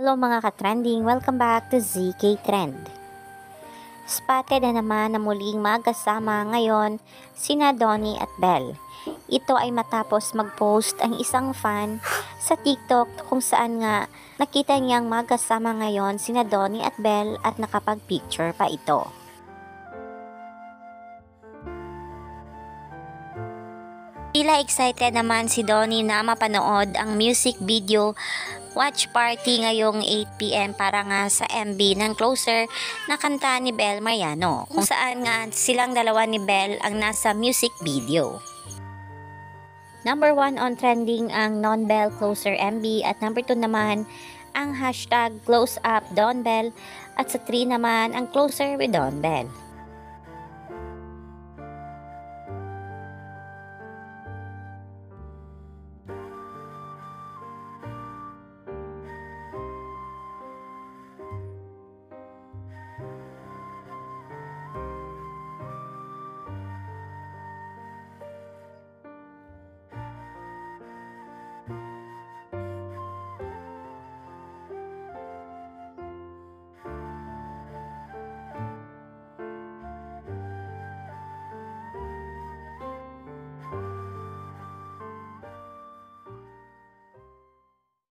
Hello mga ka-trending, welcome back to ZK Trend. Spotted na naman na muling magkasama ngayon sina Donnie at Belle. Ito ay matapos mag-post ang isang fan sa TikTok kung saan nga nakita niyang magkasama ngayon sina Donnie at Belle at nakapag-picture pa ito. Tila excited naman si Donnie na mapanood ang music video watch party ngayong 8pm para nga sa MB ng Closer na kanta ni Belle Mariano kung saan nga silang dalawa ni Belle ang nasa music video. Number 1 on trending ang non-Bell Closer MB at number 2 naman ang hashtag Close Up Don Bell at sa 3 naman ang Closer with Don Bell.